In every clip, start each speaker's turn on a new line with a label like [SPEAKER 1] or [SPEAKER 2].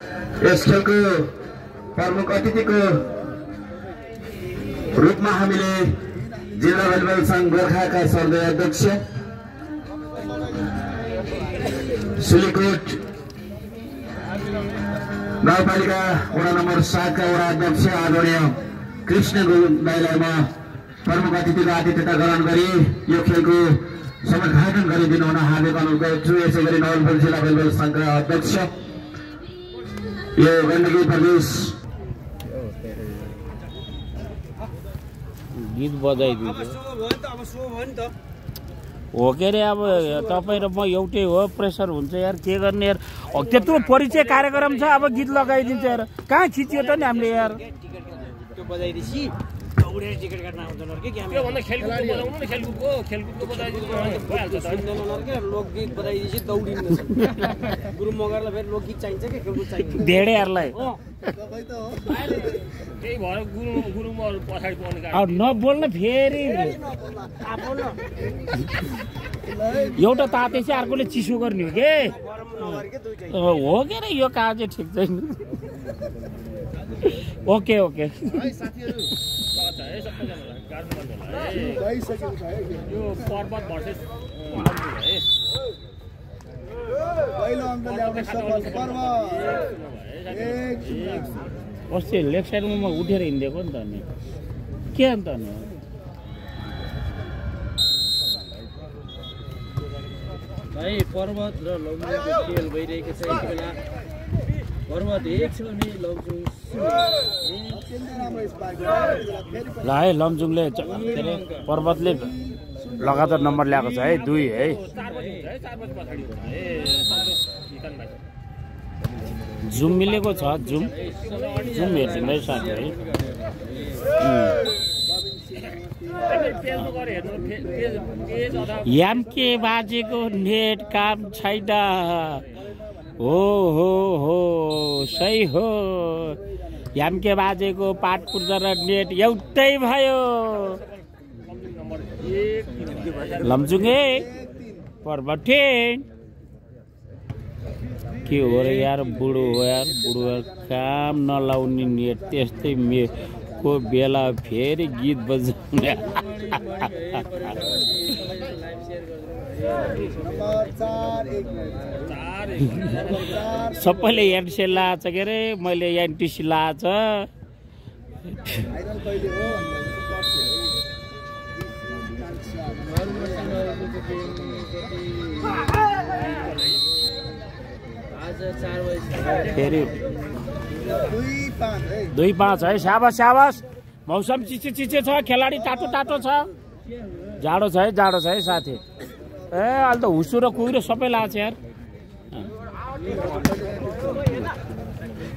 [SPEAKER 1] यस खेलको प्रमुख अतिथिको रूपमा हामीले जिल्ला भलिबल सङ्घ गोर्खाका सर्दय अध्यक्ष सुलीकोट गाउँपालिका वडा नम्बर सातका वडा अध्यक्ष आदरणीय कृष्ण गुरुङलाई म प्रमुख अतिथिको आतिथ्यता ग्रहण गरी यो खेलको समुद्घाटन गरिदिनु हुन हार्दिक अनुरोध गर्छु। यसै गरी नवलपुर जिल्ला भलिबल सङ्घका अध्यक्ष यो गण्डकी प्रदेश
[SPEAKER 2] गीत बजाइदिन्छ। हो के अरे अब तपाईँ र म एउटै हो प्रेसर हुन्छ यार के गर्ने यार? त्यत्रो परिचय कार्यक्रम छ अब गीत लगाइदिन्छ यार। कहाँ खिचियो त नि हामीले यार?
[SPEAKER 3] दौडेर टिकट काट्न आउँछन् के
[SPEAKER 4] त्योभन्दा खेलकुदको न खेलकुदको खेलकुदको बजाइदिनु भइहाल्छ त। होइन?
[SPEAKER 3] लोकगीत बजाइदिएपछि दौडिनु गुरु मगरलाई फेरि लोकगीत चाहिन्छ कि खेलकुद चाहिन्छ?
[SPEAKER 2] धेरैहरूलाई।
[SPEAKER 4] त्यही भएर गुरु पछाडि
[SPEAKER 2] नबोल्न फेरि। एउटा ताते चाहिँ अर्कोले चिसो गर्ने हो के? हो के अरे यो कहाँ चाहिँ ठिक छैन। Okay okay.
[SPEAKER 4] है। सबैजनालाई यो पर्वत भर्सेस है।
[SPEAKER 2] अस्ति लेफ्ट साइडमा म उठेर हिँडिदिएको नि त अनि। के अन्त अनि?
[SPEAKER 3] भाइ पर्वत र लौजुङको खेल भइरहेको छ यति बेला।
[SPEAKER 2] ल है लमजुङले के अरे पर्वतले लगातार नम्बर ल्याएको छ है दुई है। जुम मिलेको छ जुम। जुम हेर्छौँ है साथी है।
[SPEAKER 4] अथवा
[SPEAKER 2] यामके बाजेको नेट काम छैन। हो हो हो सही हो यामके बाजेको पाठ पूर्जा र नेट एउटै भयो। लमजुङे पर्वटे के हो र यार बुढो हो यार बुढो काम नलाउने नेट त्यस्तै मे को बेला फेरि गीत बजाउने। सबैले एनसी लाछ के अरे मैले एनटिसी
[SPEAKER 3] बजी
[SPEAKER 2] फेरि
[SPEAKER 5] दुई पाँच है
[SPEAKER 2] साबास साबास मौसम चिचे चिचे छ खेलाडी टाटो टाटो छ। जाडो छ है जाडो छ है साथी। ए अहिले त हुसु र कुहिरो सबै लाछ यार।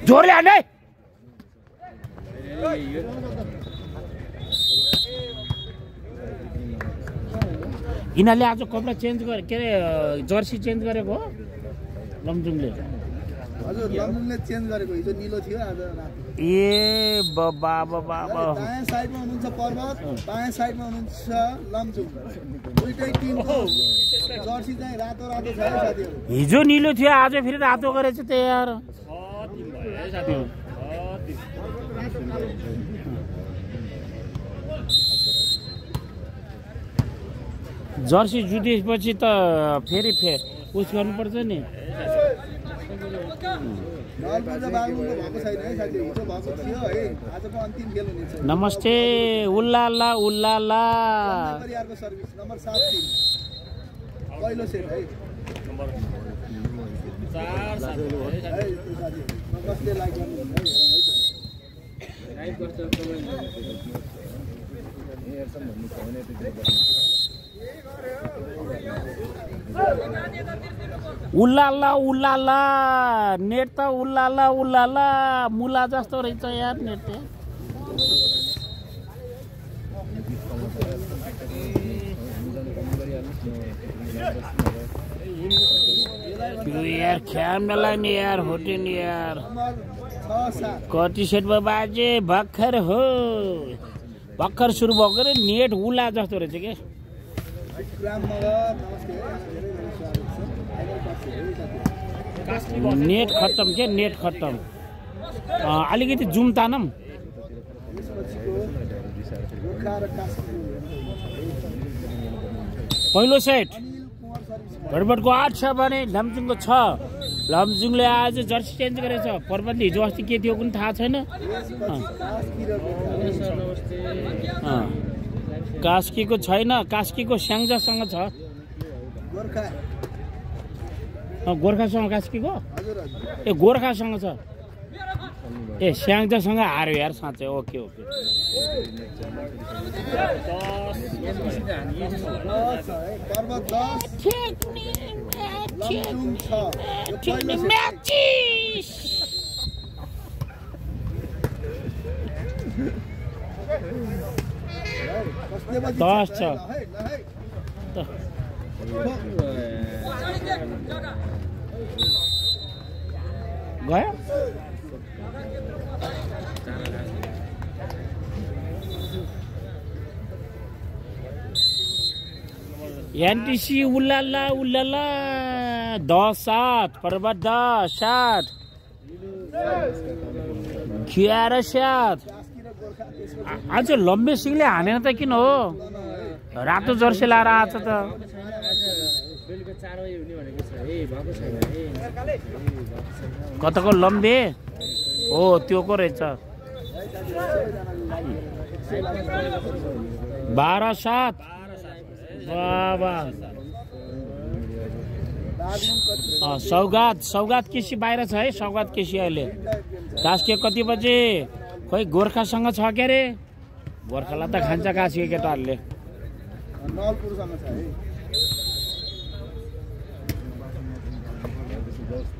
[SPEAKER 2] जोरले हान्ने यिनीहरूले आज कपडा चेन्ज गरे के अरे जर्सी चेन्ज गरेको हो? लमजुङले। ए बाबा बाबा
[SPEAKER 5] दायाँ साइडमा हुनुहुन्छ पर्वत बायाँ साइडमा हुनुहुन्छ लमजुङ। दुइटै टिमको जर्सी चाहिँ रातो रातो छ साथीहरू।
[SPEAKER 2] हिजो निलो थियो आज फेरि रातो गरेछ त्यही यार। जर्सी जुधेपछि त फेरि फे उस गर्नुपर्छ नि। नमस्ते। उल्लाला उल्लाला।
[SPEAKER 5] परिवारको सर्भिस नम्बर सात टिम। पहिलो सेट है। कसले लाइक गर्नुहुन्छ
[SPEAKER 2] उल्लाला उल्लाला नेट त उल्लाला उल्लाला मुला जस्तो रहेछ यार नेट. त यार ख्यामलाई नि यार होटे नि यार. कति सेटमा बाजे भर्खर हो भर्खर सुरु भएको नेट उला जस्तो रहेछ के
[SPEAKER 5] ग्राम मगर नमस्ते है धेरै धेरै स्वागत छ फाइनल पर्छ है साथीहरू
[SPEAKER 2] नेट खत्तम के नेट खत्तम। अलिकति जुम तानम। पहिलो सेट। भरभटको आठ छ भने लमजुङको छ। लमजुङले आज जर्सी चेन्ज गरेछ। पर्वतले हिजो अस्ति के थियो पनि थाहा छैन। कास्कीको छैन कास्कीको स्याङ्जासँग छ। गोर्खासँग कास्कीको ए गोर्खासँग छ। ए स्याङ्जासँग हार्यो यार साँच्चै। Okay okay.
[SPEAKER 5] दस छ।
[SPEAKER 2] गयो एनटिसी उल्लाला उल्लाला दस सात पर्वत दस सात खियाएर सात आज लम्बे सिंहले हानेन त किन हो? रातो जर्सी लाएर आएको त।
[SPEAKER 3] बेलुका चार बजी हुने भनेको छ। ए भएको छैन। ए
[SPEAKER 2] कताको लम्बे? हो त्यो को रहेछ। बाह्र सात? सौगात सौगात केसी बाहिर छ है? सौगात केसी अहिले। कास्के कति बजे? खोइ गोर्खासँग छ के अरे गोर्खालाई त खान्छ कास्के केटाहरूले
[SPEAKER 5] नलपुरसँग छ है
[SPEAKER 3] मलाई त जानु मन लाग्यो
[SPEAKER 2] हजुर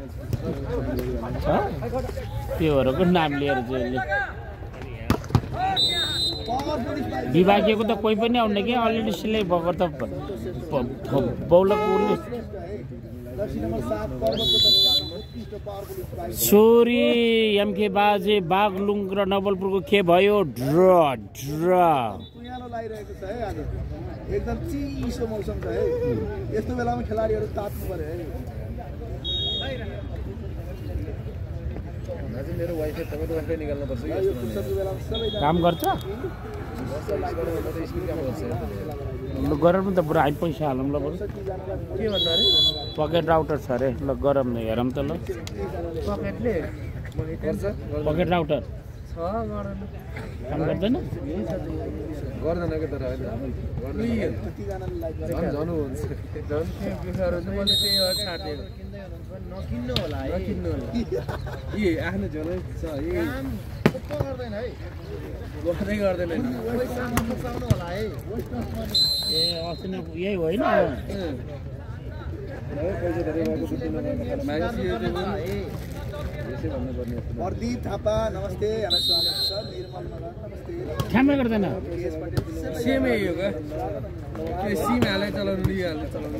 [SPEAKER 2] छ त्योहरूको नाम लिएर चाहिँ विभागीयको त कोही पनि आउन कि? अलरेडी सिलाइ भएको त बौलको छोरी एमके बाजे बागलुङ र नवलपुरको के भयो? Draw draw.
[SPEAKER 5] एकदम चिसो मौसम छ है यस्तो बेलामा खेलाडीहरू तात्नु पर्यो है
[SPEAKER 3] मेरो वाइफाई तपाईँको वाइफाई निकाल्नु पर्छ
[SPEAKER 5] र यो फुर्सदको बेलामा सबैजना
[SPEAKER 2] काम गर्छ गरौँ न त पुरा हामी पैसा हालौँ ल बरु
[SPEAKER 3] के भन्नु अरे
[SPEAKER 2] पकेट राउटर छ अरे ल गरौँ न हेरौँ त ल
[SPEAKER 3] पकेटले
[SPEAKER 2] पकेट राउटर काम गर्दैन
[SPEAKER 3] गर्दैन कि तर होइन नकिन्नु होला नकिन्नु होला। ए आफ्नो झोलै छ ए गर्दैन है। गर्दै गर्दैन। नि।
[SPEAKER 2] ए अस्ति नै यही होइन
[SPEAKER 3] यो
[SPEAKER 5] प्रदीप थापा नमस्ते। हामीलाई स्वागत छ। निर्मल नमस्ते।
[SPEAKER 2] गर्दैन?
[SPEAKER 3] सेमै हो क्या? त्यो सिम हालै चलाउनु लिइहाल्नु चलाउनु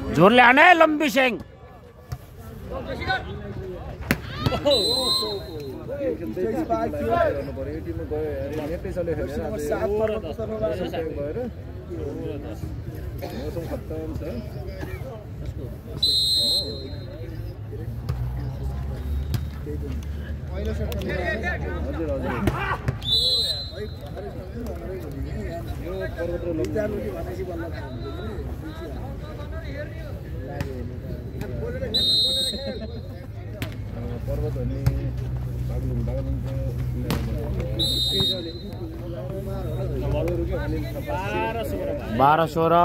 [SPEAKER 3] भएर मौसम खत्तम छ हजुर हजुर पर्वत भन्ने
[SPEAKER 4] भयो
[SPEAKER 2] बाह्र सोह्र।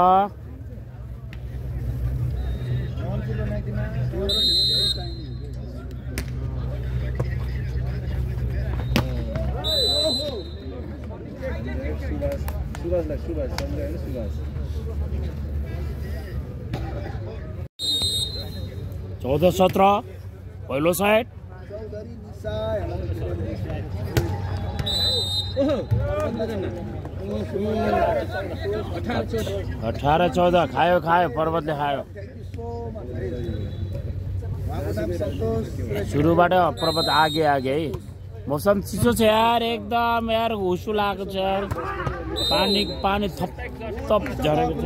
[SPEAKER 3] सुभाष सुभाषलाई सुभाष सुभाष।
[SPEAKER 2] चौध सत्र पहिलो साइड। अठार चौध खायो खायो पर्वतले खायो। सुरुबाट पर्वत आगे आगे है। मौसम चिसो छ यार एकदम यार हुसु लागेको छ यार। पानी पानी थप थप झरेको छ।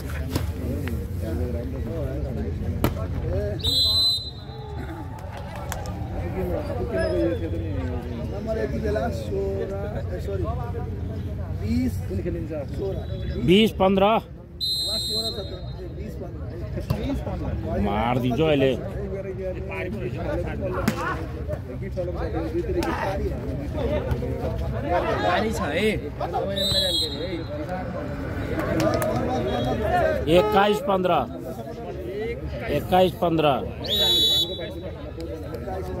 [SPEAKER 5] यति बेला सोह्र ए, सरी बिस सोह्र
[SPEAKER 2] बिस पन्ध्र
[SPEAKER 5] उहाँ सोह्र छ त ए, बिस पन्ध्र है।
[SPEAKER 2] मारिदिन्छु अहिले
[SPEAKER 3] पानी छ है तपाईँले मलाई जानकारी है
[SPEAKER 2] एक्काइस पन्ध्र एक्काइस पन्ध्र एक ला अनेबल अनेबल भइगयो
[SPEAKER 3] ए, कोभिड लागिरहेको छ आज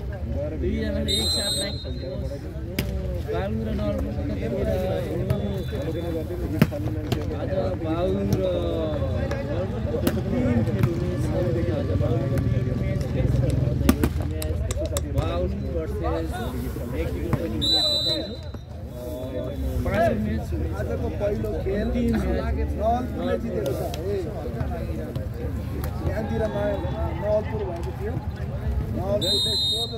[SPEAKER 3] दुईजनाले एक साथ लाइक बालुङ र नर्मल आज बालुङ र
[SPEAKER 5] आजको पहिलो खेल नवलपुरले जितेको छ यहाँतिर नयाँ नवलपुर भएको थियो नवलपुरले सोझो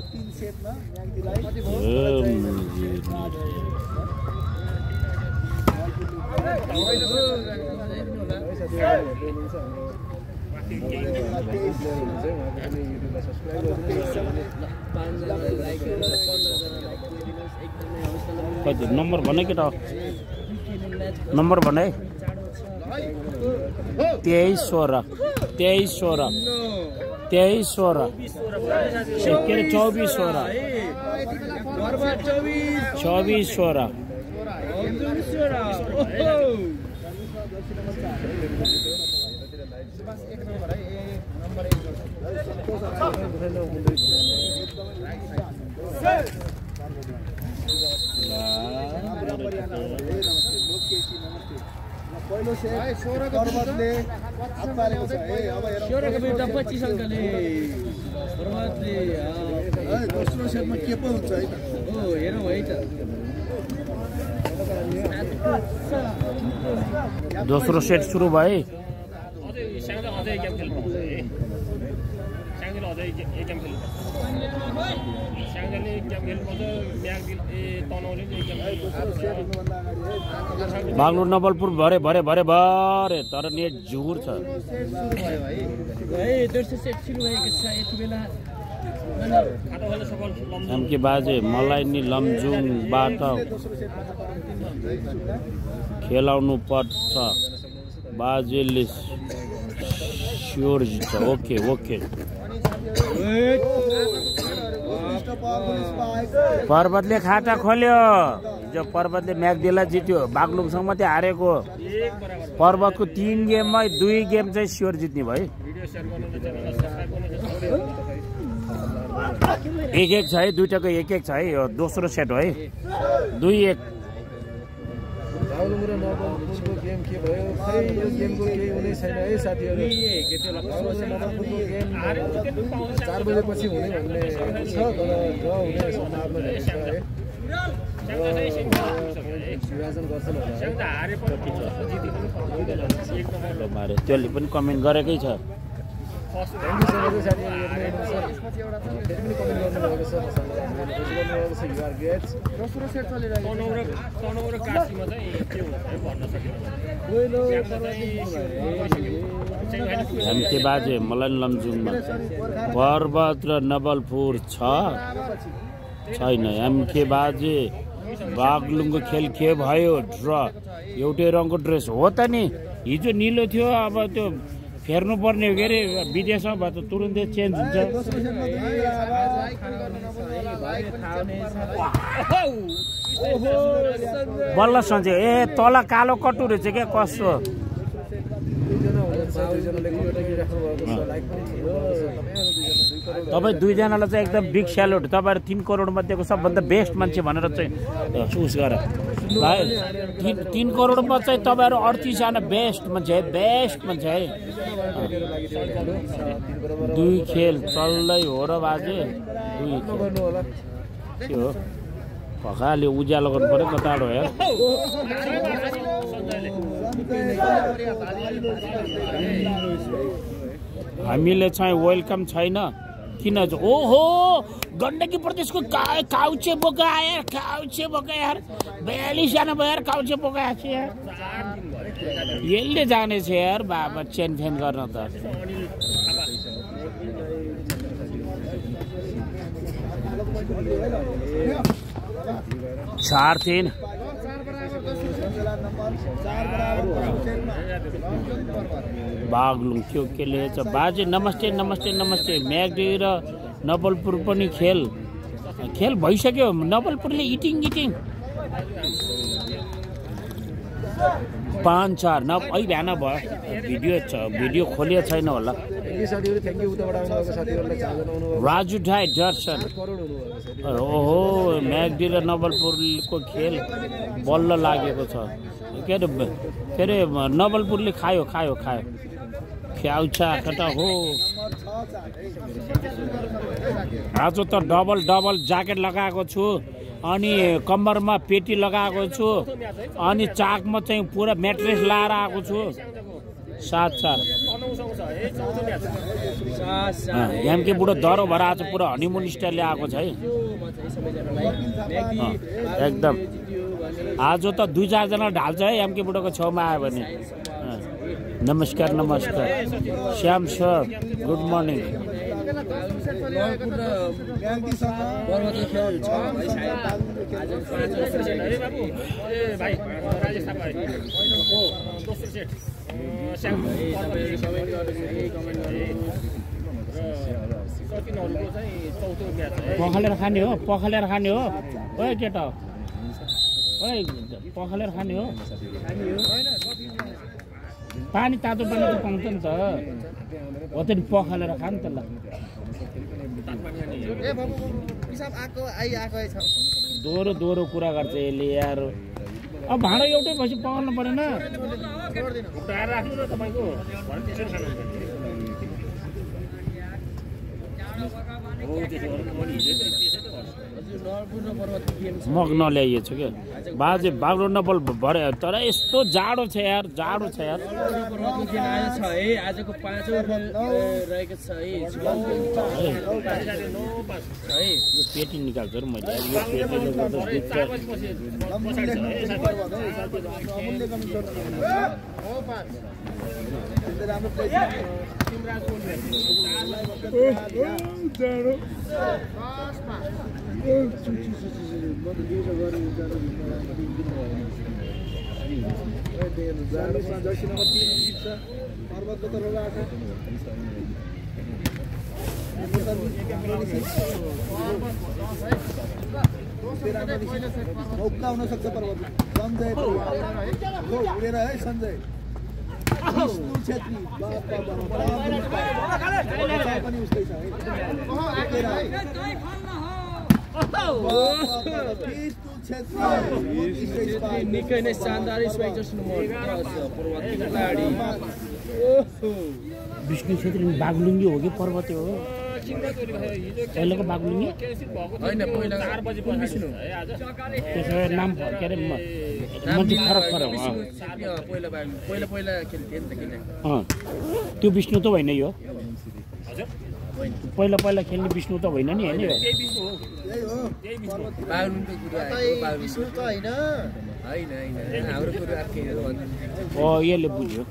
[SPEAKER 2] कति नम्बर भन केटा नम्बर भन है। तेइस सोह्र। तेइस सोह्र। तेइस सोह्र ए, के अरे चौबिस सोह्र
[SPEAKER 3] घरमा चौबिस
[SPEAKER 2] चौबिस सोह्र
[SPEAKER 5] पहिलो सेट पर्वतले हात पारेको छ है अब हेरौँ।
[SPEAKER 3] सोह्रको विरुद्ध पच्चिस अङ्कले पर्वतले
[SPEAKER 5] है, दोस्रो सेटमा के पो हुन्छ है
[SPEAKER 3] हो हेरौँ है त।
[SPEAKER 2] दोस्रो सेट सुरु भयो।
[SPEAKER 4] अझै गेम एक गेम खेल्नुपर्छ म्याग्दिल ए तनाउले गेम खेल्नुपर्छ।
[SPEAKER 2] बागलुर नवलपुर भरे भरे भरे भरे तर नेट झुर छ। एमके बाजे मलाई नि लमजुङबाट खेलाउनु पर्छ। बाजेले स्योर जित्छ ओके ओके। पर्वतले खाता खोल्यो। हिजो पर्वतले म्याग्दीलाई जित्यो बागलुङसँग मात्रै हारेको पर्वतको तिन गेममै दुई गेम चाहिँ स्योर जित्ने भयो। एक एक छ है दुइटाको एक एक छ है यो दोस्रो सेट हो है। दुई एक।
[SPEAKER 3] चार बजेपछि हुने भन्ने छ तर हुने सम्भावना गर्छन्
[SPEAKER 2] त्यसले पनि कमेन्ट गरेकै छ।
[SPEAKER 4] के
[SPEAKER 2] बाजे? मलन लमजुङमा पर्वत र नवलपुर छ। छैन। एमके बाजे? बागलुङको खेल के भयो? ड्र। एउटै रङको ड्रेस हो त नि। हिजो निलो थियो अब त्यो फेर्नु पर्ने हो के अरे? विदेशमा भयो त तुरुन्तै चेन्ज हुन्छ। बल्ल सन्चै। ए तल कालो कटु रहेछ क्या कसो तपाईँ दुईजनालाई चाहिँ एकदम बिग स्यालुट तपाईँहरू तिन करोड मध्येको सबभन्दा बेस्ट मान्छे भनेर चाहिँ उस गर। तिन तिन करोडमा चाहिँ तपाईँहरू अडतिसजना बेस्ट मान्छे है बेस्ट मान्छे है। दुई खेल चल्दै हो र बाजे। दुई के हो? भकाले उज्यालो गर्नु पऱ्यो कताडो हेर हामीले चाहिँ वेलकम छैन। किन ओहो गण्डकी प्रदेशको काउचे बोका यार काउचे बोका यार। बयालिसजना भयो काउचे बोका यसले जानेछ यार? बाबा फेन गर्न त। चार तिन। बागलुङ त्यो के लेछ बाजे नमस्ते नमस्ते नमस्ते। म्यागडी र नवलपुर पनि खेल। खेल भइसक्यो। नवलपुरले इटिङ इटिङ। पाँच चार न ऐ बिहान भयो। भिडियो छ भिडियो खोलिएको छैन होला। राजु ढाई
[SPEAKER 3] साथी
[SPEAKER 2] ओहो म्यागडी र नवलपुरको खेल बल्ल लागेको छ। के अरे के अरे नवलपुरले खायो खायो खायो। ख्याउछा कता हो? आज त डबल डबल ज्याकेट लगाएको छु अनि कम्मरमा पेटी लगाएको छु अनि चाकमा चाहिँ पुरा म्याट्रेस लाएर आएको छु। सात
[SPEAKER 4] म्याच
[SPEAKER 2] यामके बुढो दह्रो भएर आज पुरा हनिमुन स्टाइलले आएको छ है। एकदम। आज त दुई चारजना ढाल्छ है यामके बुढोको छेउमा आयो भने। नमस्कार नमस्कार। श्याम सर गुड मर्निङ पखालेर खाने हो पखालेर खाने हो। ओए केटा। ओए पखालेर खाने हो। पानी तातो पानी त पाउँछ नि त। हो त नि पखालेर खा नि त ल दोहोरो दोहोरो कुरा गर्छ यसले यार। अब भाँडा एउटै भएपछि पकाउनु परेन।
[SPEAKER 4] तपाईँको
[SPEAKER 2] मग नल्याइएछु क्या बाजे बाग्रो नबल भरे तर यस्तो जाडो छ यार जाडो छ यार। यो पेटी निकाल्छु र मैले यो पेटीले गर्दा
[SPEAKER 4] भरे
[SPEAKER 5] पर्वतको तर्फबाट मौका हुनसक्छ पर्वत सञ्जय उडेर है सञ्जय छेत्री पनि उस्तै छ है
[SPEAKER 3] निकै नै शानदार नम्बर खेलाडी
[SPEAKER 2] विष्णु छेत्री बागलुङ्गी हो कि पर्वते हो? पहिलाको बागलुङ्गी? त्यसो भए नाम के अरे फरक फरक त्यो विष्णु त होइन यो। पहिला पहिला खेल्ने विष्णु त होइन नि होइन? यसले बुझ्यो।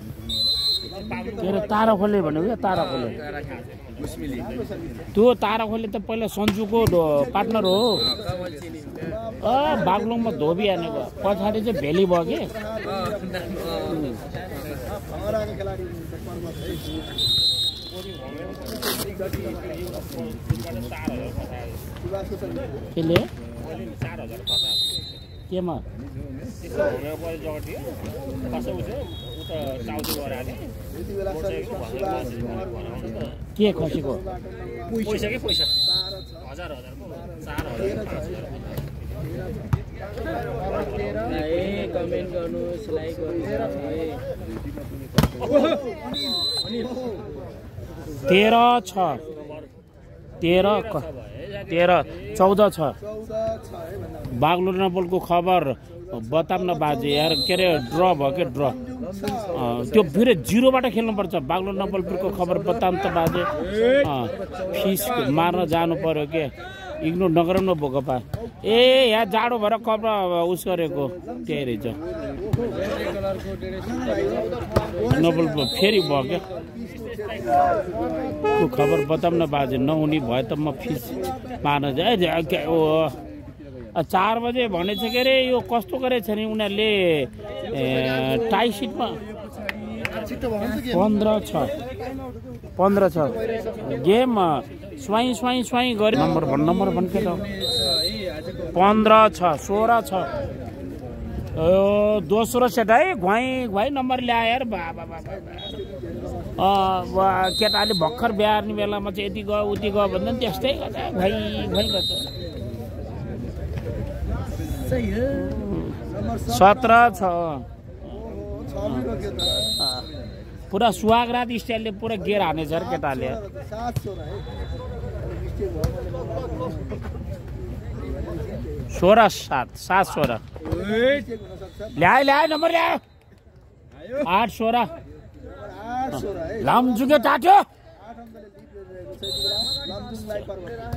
[SPEAKER 2] के अरे तारा खोले भनेको क्या तारा खोले। त्यो तारा खोले त पहिला सन्जुको पार्टनर हो। अ बागलुङमा धोबी हानेको पछाडि चाहिँ भेली भयो कि?
[SPEAKER 4] पचास
[SPEAKER 2] केमा? के खसेको?
[SPEAKER 4] पैसा कि पैसा हजार हजारको चार हजार
[SPEAKER 3] कमेन्ट गर्नुहोस् लाइक गर्नुहोस्
[SPEAKER 2] तेह्र छ। तेह्र तेह्र चौध छ। बागलुर नबलको खबर बताम न बाजे यार के अरे ड्र भयो के ड्र त्यो फेरि जिरोबाट खेल्नुपर्छ। बागलुर नबलपुरको खबर बताम त बाजे फिस मार्न जानु पर्यो के? इग्नोर नगरौँ न भोकपा ए यहाँ जाडो भएर कपडा उस गरेको। त्यही रहेछ। नबलपुर फेरि भयो क्या? खबर बताउँ न बाजे नहुने भए त म फिस के- ओ चार बजे भनेछ के अरे यो कस्तो गरेछ नि उनीहरूले ए, टाई सिटमा? पन्ध्र छ। पन्ध्र छ। गेम स्वाई स्वाई स्वाई गरे। नम्बर भन् नम्बर भन् के त। पन्ध्र छ सोह्र छ। यो दोस्रो सेट है। घुवाई घुवाई नम्बर ल्यायो यार बा बा बा बा, बा। अँ, बा, केटाले भर्खर बिहा गर्ने बेलामा चाहिँ यति गयो उति गयो भन्दा नि त्यस्तै गर्छ। घुवाई घुवाई गर्छ। सत्र छ। पुरा सुहागरात स्टाइलले पुरा गेर हानेछ अरे केटाले।
[SPEAKER 5] सोह्र
[SPEAKER 2] सात। सात सोह्र। ल्यायो ल्यायो नम्बर ल्यायो आठ सोह्र। लामजुङ्गे टाट्यो।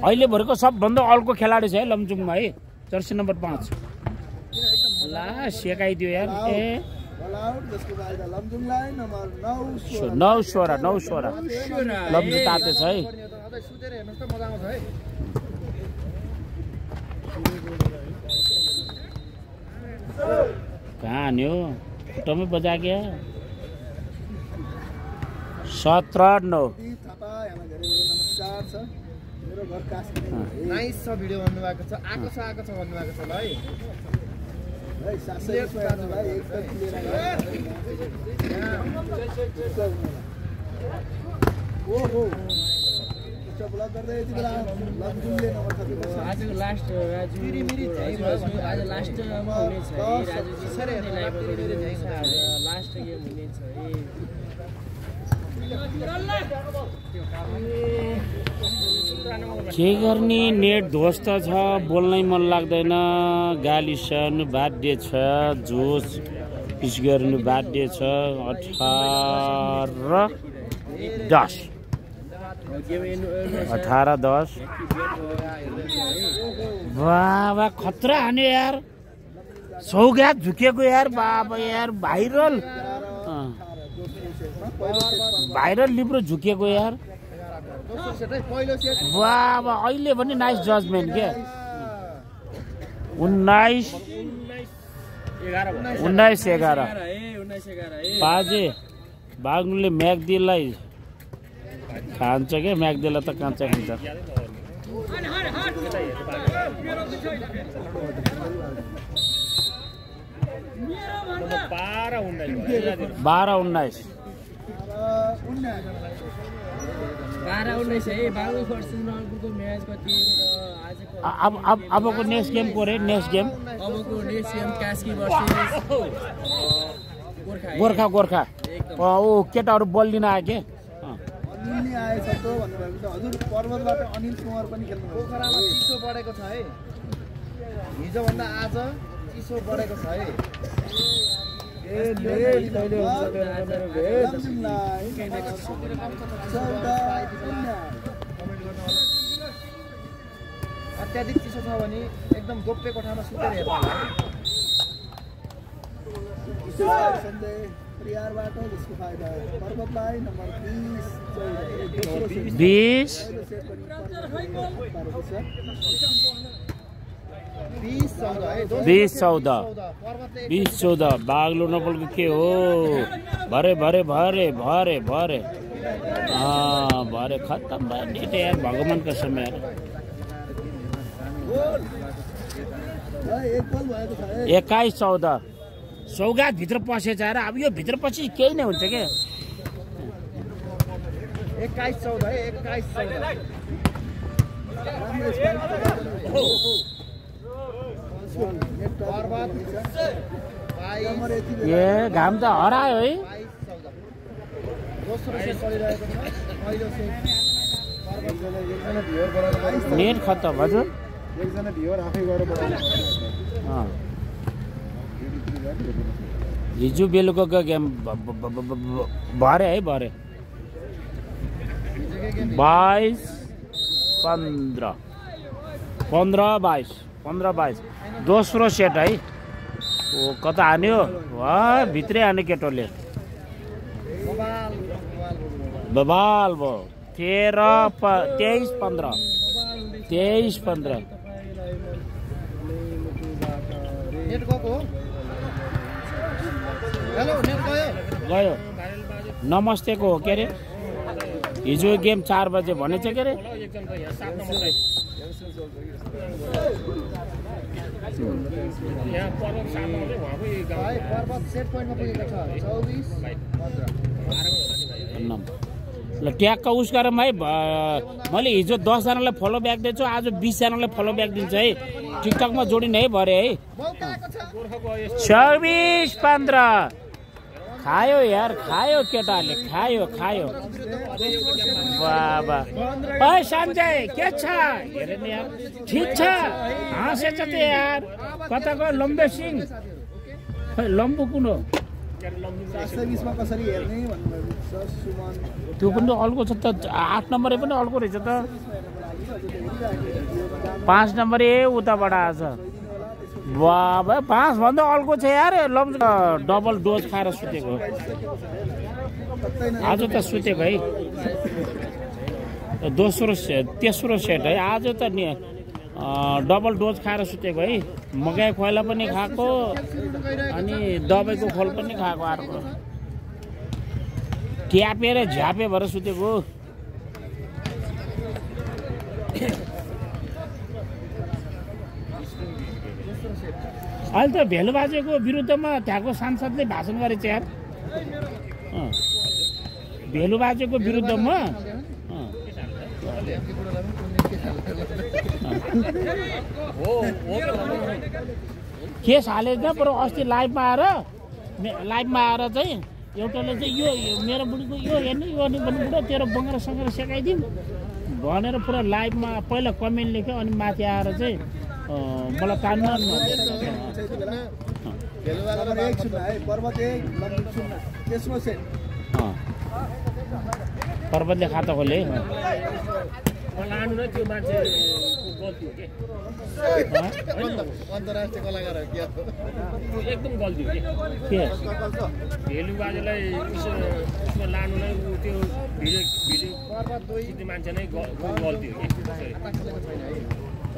[SPEAKER 2] अहिले भरेको सबभन्दा अल्को खेलाडी छ है लमजुङमा है। जर्सी नम्बर पाँच। ला सेकाइदियो यार। ए।
[SPEAKER 5] नौ सोह्र
[SPEAKER 2] नौ सोह्र लम्जु तातेछ है
[SPEAKER 5] अझै सुतेर हेर्नुहोस् त मजा आउँछ है
[SPEAKER 2] कहाँ हान्यो खुट्टामै बजा क्या सत्र नौ।
[SPEAKER 5] दिप थापा यहाँलाई धेरै धेरै नमस्कार छ मेरो घर कास्की नाइस छ भिडियो भन्नुभएको छ। आएको छ आएको छ भन्नुभएको छ ल है
[SPEAKER 3] आजको लास्ट आज लास्ट लास्ट गेम हुनेछ
[SPEAKER 2] के गर्ने? नेट ध्वस्त छ बोल्नै मन लाग्दैन। गाली सन बाध्य छ जोस पिस गर्नु बाध्य छ। अठार दस। अठार दस। बाबा खतरा हान्यो यार। सौगात झुकेको यार बाबा यार भाइरल। भाइरल लिब्रो झुकेको यार।
[SPEAKER 5] दोस्रो सेट है पहिलो सेट
[SPEAKER 2] वा अब अहिले पनि नाइस जजमेन्ट के उन्नाइस उन्नाइस एघार। बाजे बाग्नुले म्याग्दीलाई खान्छ क्या म्याग्दीलाई त काँचा खान्छ।
[SPEAKER 4] बाह्र उन्नाइस।
[SPEAKER 2] बाह्र उन्नाइस
[SPEAKER 3] है। बाह्र वर्सेस नलपुरको म्याच कति र आजको
[SPEAKER 2] अ- अब अब अबको नेक्स्ट गेम को रे? Next game?
[SPEAKER 3] अबको next game Kaski versus Gorkha है।
[SPEAKER 2] गोर्खा ऊ केटाहरू बल लिन आयो के? अँ।
[SPEAKER 5] अनिल नै आएछ त भन्नुभएको छ हजुर पर्वतबाट अनिल कुमार पनि खेल्नु
[SPEAKER 6] पोखरामा चिसो बढेको छ है। हिजोभन्दा आज चिसो बढेको छ है। अत्याधिक चिसो छ भने एकदम गोप्य कोठामा सुतेर हेर्नु होला।
[SPEAKER 5] बिस चौध
[SPEAKER 2] बिस
[SPEAKER 6] चौध
[SPEAKER 2] बाग्लो नपलको के हो? भरे भरे भरे भरे भरे। भरे खत्तम भयो यार भगवान्को समय।
[SPEAKER 5] र
[SPEAKER 2] एक्काइस चौध सौगातभित्र पसेछ यार अब यो भित्र पछि केही नै हुन्छ क्या?
[SPEAKER 6] एक्काइस चौध है एक्काइस चौध
[SPEAKER 5] राम्रो स्पाइक नेट
[SPEAKER 6] पर्वत बाइस
[SPEAKER 5] नम्बर यति बेला
[SPEAKER 2] ए घाम त हरायो है। नेट खत्तम हजुर। हिजो बेलुकाको गेम भरे है भरे। बाइस पन्ध्र। पन्ध्र बाइस। पन्ध्र बाइस। दोस्रो सेट है। ओ कता हान्यो? भित्रै हान्यो केटोले। बबाल भयो। तेह्र प तेइस पन्ध्र। तेइस पन्ध्र।
[SPEAKER 6] गयो।
[SPEAKER 2] नमस्तेको हो के अरे? हिजो गेम चार बजे भनेछ के अरे?
[SPEAKER 6] भाइ
[SPEAKER 2] ल ट्याक्क उस गरौँ है? भ- मैले हिजो दसजनालाई फलो ब्याक दिन्छु आज बिसजनालाई फलो ब्याक दिन्छु है। टिकटकमा जोडिने है भरे है।
[SPEAKER 6] मौका आएको छ
[SPEAKER 4] गोर्खाको यस्तो
[SPEAKER 2] चौबिस पन्ध्र। खायो यार खायो केटाहरूले खायो खायो। बाबा। ओ सञ्जय के छ? हेरे नि यार ठिक छ हाँसेछ त यार। कता गयो? लम्बे सिंह। खै लम्बु कुन हो? त्यो पनि अर्को छ त। आठ नम्बरै पनि अर्को रहेछ त। पाँच नम्बरै उताबाट आएछ बाबा पाँचभन्दा अर्को छ यार। लम डबल डोज खाएर सुतेको। आज त सुतेको है दोस्रो सेट तेस्रो सेट है आज त नि डबल डोज खाएर सुतेको है मकै खोइला पनि खाएको अनि दबाईको खोल पनि खाएको अर्को ट्यापेर झ्यापे भएर सुतेको अहिले त भेलु बाजेको विरुद्धमा त्यहाँको सांसदले भाषण गरेछ यार अँ। भेलु बाजेको विरुद्धमा। केस हालेको बरु अस्ति लाइभमा आएर मे- लाइभमा आएर चाहिँ एउटाले चाहिँ यो यो मेरो बुढीको यो हेर्नु यो हेर्नु भन्नु बुढो तेरो बङ्गरा सङ्गरा सेकाइदिउँ भनेर पुरा लाइभमा पहिला कमेन्ट लेख्यो अनि माथि आएर चाहिँ मलाई तान्न
[SPEAKER 5] नम्बर एक
[SPEAKER 2] पर्वतले खाता खोले।
[SPEAKER 6] अन्तर्राष्ट्रिय कलाकार
[SPEAKER 4] एकदम गल्ती हो कि? उसमा लानु नै त्यो भिडियो भिडियो खिच्ने मान्छे नै गल्ती हो कि।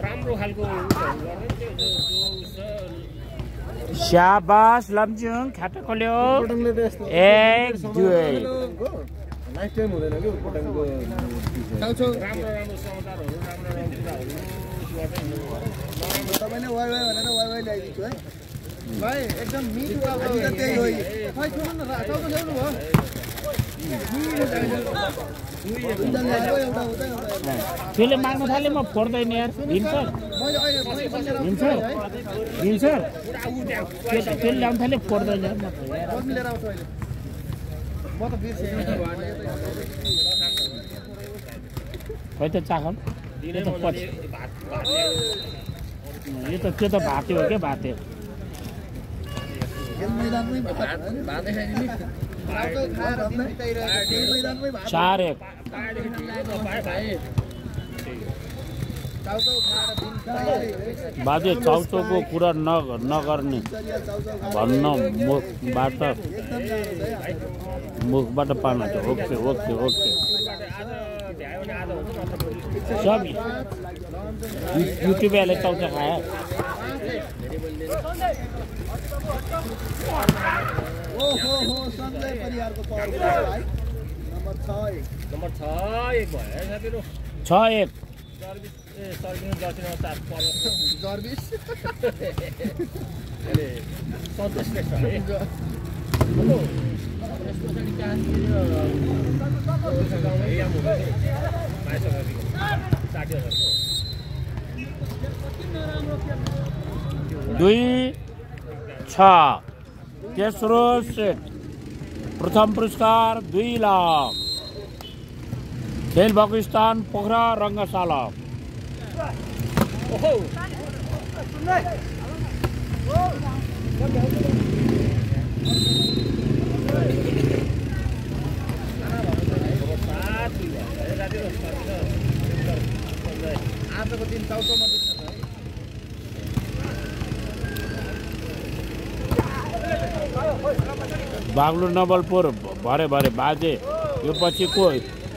[SPEAKER 4] राम्रो खालको
[SPEAKER 2] स्याबास लमजुङ खोल्यो एक दुई।
[SPEAKER 3] लाइफ टाइम हुँदैन कि पटङको
[SPEAKER 6] छेउछेउ
[SPEAKER 4] राम्रो राम्रो समाचारहरू राम्रो राम्रो कुराहरू गर्दै हिँड्नु।
[SPEAKER 5] तपाईँले वाइ वाइ भनेर वाइ वाइ ल्याइदिन्छु है
[SPEAKER 6] भाइ एकदम मिठो अब
[SPEAKER 5] त्यही हो।
[SPEAKER 6] खै न रा- टाउको ल्याउनु भयो।
[SPEAKER 2] त्यसले माग्नु थाल्यो म फोड्दैन यार दिन्छ
[SPEAKER 6] मैले अहिले मैले पनि लिएर
[SPEAKER 2] दिन्छ
[SPEAKER 6] आउँछु है
[SPEAKER 2] दिन्छ त्यो त्यसले ल्याउनु थाल्यो फोड्दैन यार म त यार।
[SPEAKER 6] बदली लिएर आउँछु अहिले म त बिर्सेँ
[SPEAKER 2] खै त चाखल
[SPEAKER 4] दिनै
[SPEAKER 2] त्यो त
[SPEAKER 4] ल्याएर
[SPEAKER 2] यो त त्यो त भाते हो क्या भाते
[SPEAKER 5] खेल मैदानमै
[SPEAKER 2] बाजे चाउचाउको कुरा न नगर्ने। भन्न मुखबाट मुखबाट पाल्नु छ ओके ओके ओके सब युट्युबरले चाउचाउ खायो?
[SPEAKER 5] छ एक।
[SPEAKER 4] है
[SPEAKER 2] दुई छ। तेस्रो सेट प्रथम पुरस्कार दुई लाख। खेल भएको पोखरा रङ्गशाला।
[SPEAKER 6] आजको
[SPEAKER 2] नवलपुर भरे भरे बाजे। यो पछि को?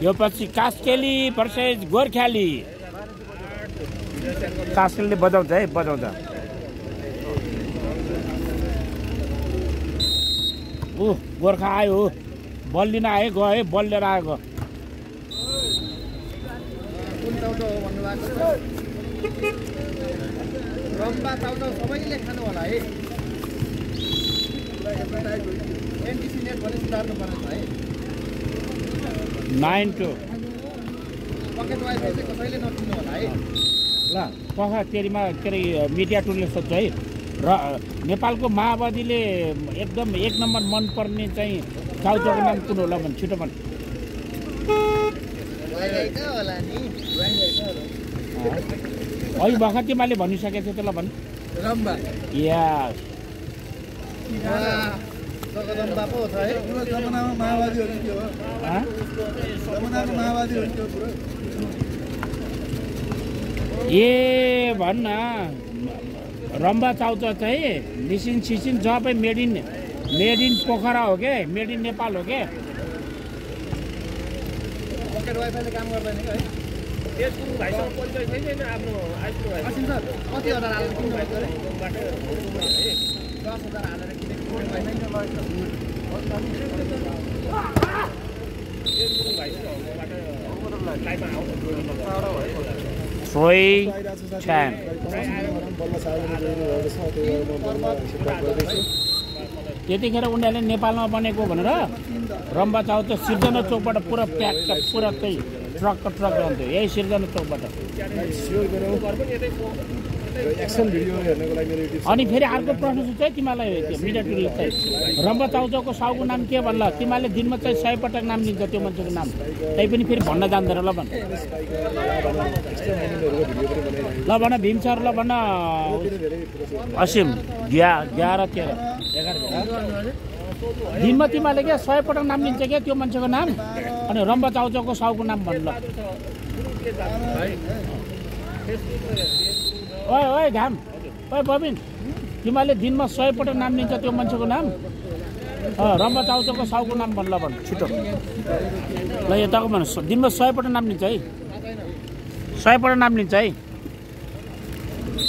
[SPEAKER 2] यो पछि कास्केली भर्सेस गोर्ख्याली कास्केलीले बजाउँछ है बजाउँछ। ऊ गोर्खा आयो हो बल लिन आयो गयो है बल लिएर आएको
[SPEAKER 6] सबैले खानु होला है।
[SPEAKER 2] Nine two.
[SPEAKER 6] पकेट कसैले नकिन्नु होला है।
[SPEAKER 2] ल तेरिमा के अरे मिडिया टुरले सोध्छ है र नेपालको माओवादीले एकदम एक नम्बर मनपर्ने चाहिँ चाउचाउको नाम कुन होला भने छिटो भन्।
[SPEAKER 6] वाइफाई कहाँ होला नि
[SPEAKER 2] अहिले भर्खर तिमीले भनिसकेको थियो त्यसलाई भन्।
[SPEAKER 6] रम्बा।
[SPEAKER 2] या
[SPEAKER 6] पो छ है
[SPEAKER 5] पुरो जमानामा माओवादीहरू थियो
[SPEAKER 2] हँ?
[SPEAKER 5] जमानाको माओवादीहरू थियो पुरो
[SPEAKER 2] ए भन् न। रम्बा चाउचाउ चाहिँ लिसिन सिसिन सबै made in made in Pokhara हो के? मेड इन नेपाल हो के?
[SPEAKER 6] पकेट वाइफाईले काम गर्दैन कि है।
[SPEAKER 4] त्यसको भाइसँग
[SPEAKER 2] सोही छ्यान त्यतिखेर उनीहरूले नेपालमा बनेको भनेर रम्बा चाउ त सिर्जना चौकबाट पुरा प्याक पुरा त्यही ट्रकको ट्रक जान्थ्यो। यही सिर्जना चौकबाट। अनि फेरि अर्को प्रश्न सोध्छ है तिमीलाई मिडिया टुरले चाहिँ। रम्बा चाउचाउको साउको नाम के भन्ला? तिमीहरूले दिनमा चाहिँ सय पटक नाम लिन्छ त्यो मान्छेको नाम। त्यही पनि फेरि भन्न जान्दैन ल भन। ल भन भीम सर ल भन। असिम ग्या एघार तेह्र। एघार दिनमा तिमीहरूले क्या सय पटक नाम लिन्छ क्या त्यो मान्छेको नाम? अनि रम्बा चाउचाउको साउको नाम भन् ओए ओए घाम। ओए बबिन तिमीहरूले दिनमा सयपल्ट नाम लिन्छ त्यो मान्छेको नाम? रम्बा चाउचाउको साउको नाम भन्ला भन्। छिटो। ल यताको भन दिनमा सयपल्ट नाम लिन्छ है। सयपल्ट नाम लिन्छ है।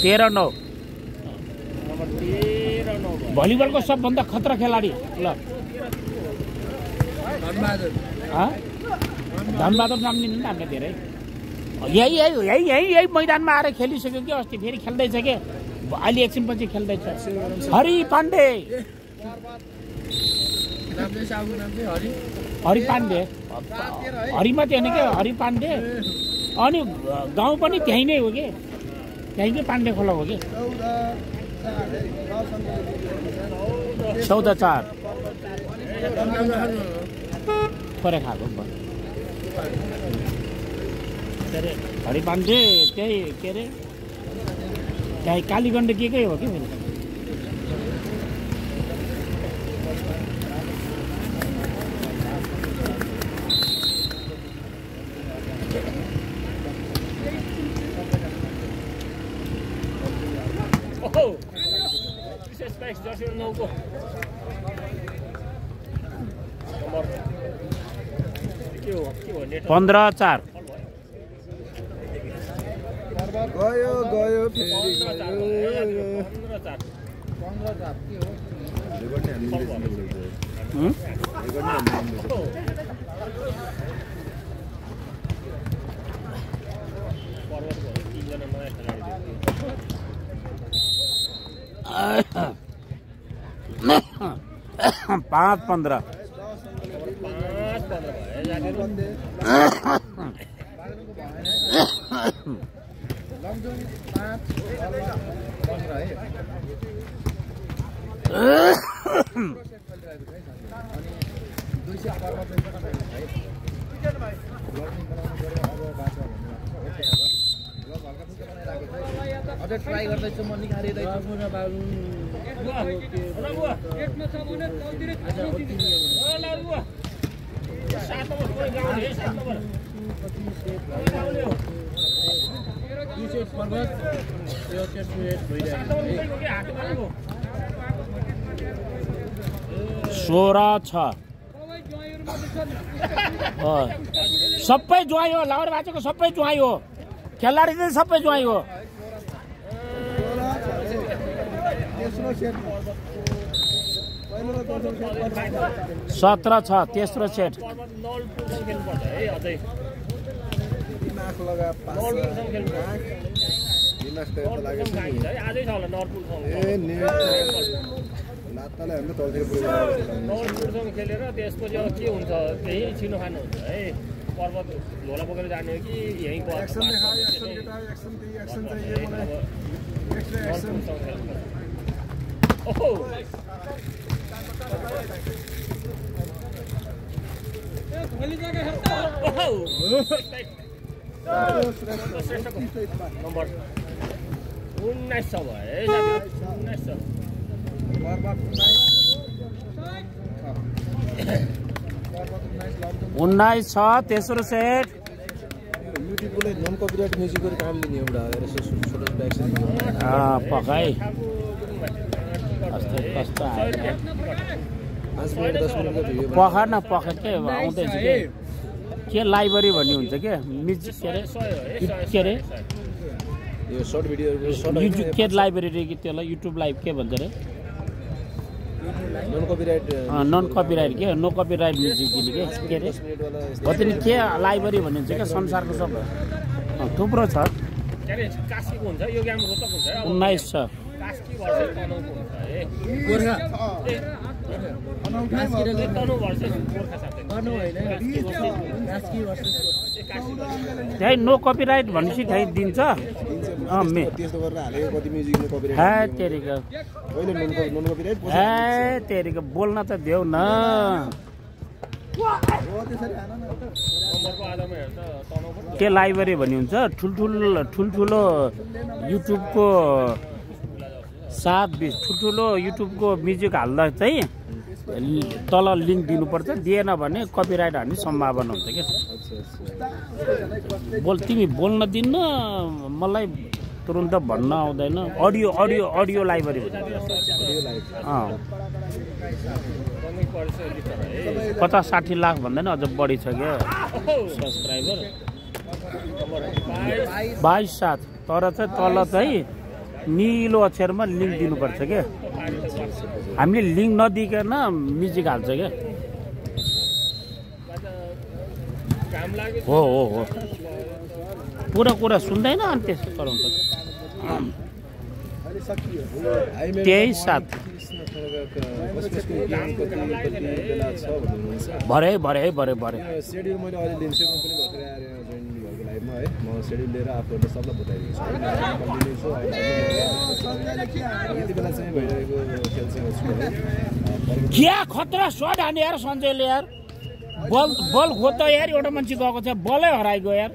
[SPEAKER 2] तेह्र नौ। भलिबलको सबभन्दा खतरा खेलाडी। ल?
[SPEAKER 3] धनबहादुर।
[SPEAKER 2] नाम लिनु नि हामीले धेरै। यही यही यही यही यही मैदानमा आएर खेलिसक्यो कि अस्ति फेरि खेल्दैछ कि? अहिले एकछिनपछि खेल्दैछ। हरि पाण्डे।
[SPEAKER 3] हरि
[SPEAKER 2] पाण्डे। हरि मात्रै होइन क्या हरि पाण्डे। अनि गाउँ पनि त्यहीँ नै हो कि? त्यहीँकै पाण्डे खोला हो कि? चौध चार। थोरै खाएको के अरे हरि पाण्डे त्यही के अरे? त्यही कालीगण्ड के कै हो कि
[SPEAKER 4] नेट
[SPEAKER 2] पन्ध्र चार
[SPEAKER 3] गयो गयो फेरि
[SPEAKER 4] पन्ध्र चार भयो।
[SPEAKER 3] गयो
[SPEAKER 4] पन्ध्र चार
[SPEAKER 6] पन्ध्र चार के हो
[SPEAKER 2] हुँ?
[SPEAKER 4] ओहो। पर्वत भयो तिनजना नयाँ खेलाडी
[SPEAKER 2] पाँच पन्ध्र
[SPEAKER 4] पाँच पन्ध्र भयो जातिहरू
[SPEAKER 6] लमजुङ पाँच पन्ध्र है दुई सय पर्वत है अझै ट्राई गर्दैछु म निखारिँदैछु
[SPEAKER 4] सात नम्बर कोही गाउने है सात नम्बर कोही गाउने हो सात नम्बर कोही के हात मारेको
[SPEAKER 2] सोह्र छ। सबै ज्वाइँ हो लावर बाँचेको सबै ज्वाइँ हो। खेलाडी चाहिँ सबै ज्वाइँ हो। सत्र छ तेस्रो सेट।
[SPEAKER 3] ए लात्ताले हाम्रो तलतिर
[SPEAKER 4] नलपुलसँग खेलेर त्यसपछि अब के हुन्छ त्यही छिनो खानु हुन्छ है पर्वत झोला बोकेर जाने हो कि यहीँ नम्बर उन्नाइस छ भयो है उन्नाइस छ
[SPEAKER 6] उन्नाइस
[SPEAKER 2] छ तेस्रो सेट।
[SPEAKER 3] युट्युबले नन कपिराइट म्युजिकको काम लिने एउटा यसो छोटो छोटो एक्सन
[SPEAKER 2] अँ, पकाइ।
[SPEAKER 4] कस्तो
[SPEAKER 2] कस्तो आयो।
[SPEAKER 3] पाँच मिनट दस मिनटको भिडियो
[SPEAKER 2] पख न पख के? आउँदैछ के के लाइब्रेरी भन्ने हुन्छ के? म्युजिक के अरे? के अरे?
[SPEAKER 3] यो सर्ट
[SPEAKER 2] युट्युब के लाइब्रेरी कि त्यसलाई युट्युब लाइभ के भन्छ अरे?
[SPEAKER 3] नन कपिराइट
[SPEAKER 2] कपिराइट के नो कपिराइट म्युजिक दिने के? के अरे? हो त्यो के लाइब्रेरी भन्ने हुन्छ क्या? संसारको सब। थुप्रो छ। उन्नाइस छ। त्यही नो कपिराइट भनेपछि त्यही दिन्छ। अँ, मे
[SPEAKER 3] त्यस्तो गरेर हालेको कति म्युजिकले
[SPEAKER 2] हे
[SPEAKER 3] कपिराइट
[SPEAKER 2] तेरिको
[SPEAKER 3] पहिले नन नन कपिराइट
[SPEAKER 2] हे तेरिको बोल्न त देऊ न। के लाइब्रेरी भन्ने हुन्छ? ठुल्ठुलो ठुल्ठुलो युट्युबको बिस ठुल्ठुलो युट्युबको म्युजिक हाल्दा चाहिँ तल लिङ्क दिनुपर्छ। दिएन भने कपिराइट हान्ने सम्भावना हुन्छ क्या। बोल तिमी बोल्न दिन्न मलाई तुरुन्त भन्न आउँदैन। अडियो अडियो अडियो लाइब्रेरी अँ। पचास साठी लाख भन्दैन अझ बढी छ क्या। सब्सक्राइबर बाइस सात। तर चाहिँ तल चाहिँ निलो अक्षरमा लिङ्क दिनुपर्छ क्या। हामीले लिङ्क नदिकन म्युजिक हाल्छ क्या। हो हो हो। पुरा कुरा सुन्दैन अनि त्यस्तो चलाउँछ
[SPEAKER 5] अहिले सकियो
[SPEAKER 2] तेइस सात
[SPEAKER 3] बेला छ भन्नुहुन्छ
[SPEAKER 2] भरे भरे भरे भरे
[SPEAKER 3] है छु है
[SPEAKER 2] क्या खतरा सट हाने यार सञ्जयले यार बल बल खोज्दा यार एउटा मान्छे गएको छ बलै हराइगयो यार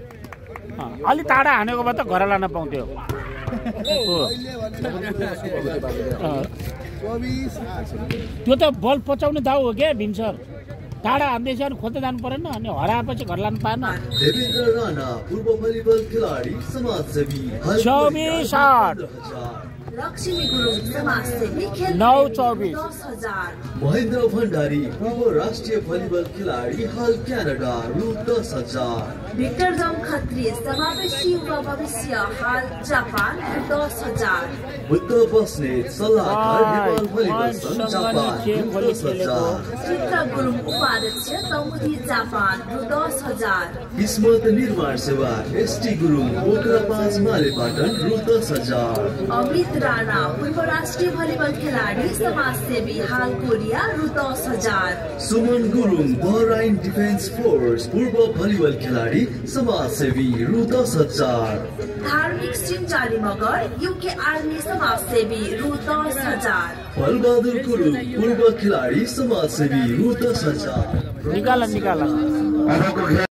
[SPEAKER 2] अलि टाढा हानेको भए त घर लान पाउँथ्यो। त्यो त बल पचाउने दाउ हो क्या भीम सर। टाढा हान्दैछ अनि खोज्दै जानु परेन अनि हराएपछि घर लानु पाएन। चौबिस आठ।
[SPEAKER 7] लक्ष्मी गुरुङ समाजसेवी
[SPEAKER 2] नौ चौबिस।
[SPEAKER 8] महेन्द्र भण्डारी पूर्व राष्ट्रिय भलिबल खेलाडी हाल क्यानाडा रु दस हजार।
[SPEAKER 7] भिक्टर जम खत्री समावेशी युवा भविष्य हाल जापान दस हजार।
[SPEAKER 8] बुद्ध बस्नेत सल्लाहकार नेपाल भलिबल सङ्घ
[SPEAKER 2] वाइसँगले
[SPEAKER 8] जापान
[SPEAKER 2] के
[SPEAKER 8] रु
[SPEAKER 2] भोलि
[SPEAKER 8] दस
[SPEAKER 2] खेलेको?
[SPEAKER 8] हजार।
[SPEAKER 7] चित्र गुरुङ उपाध्यक्ष तौमुदी जापान रु दस हजार।
[SPEAKER 8] किस्मत निर्माण सेवा एसटी गुरुङ पोखरा पाँच मालेपाटन रु दस हजार।
[SPEAKER 7] अमित राणा पूर्व राष्ट्रिय भलिबल खेलाडी समाजसेवी हाल कोरिया रु दस हजार
[SPEAKER 8] Suman Gurung Bahrain defence force पूर्व भलिबल खेलाडी समाजसेवी रु दस हजार
[SPEAKER 7] धार्मिक सिंचारी मगर युके आर्मी समाजसेवी रु दस हजार
[SPEAKER 8] बलबहादुर गुरुङ पूर्व खेलाडी समाजसेवी रु दस हजार
[SPEAKER 2] निकाल निकाल।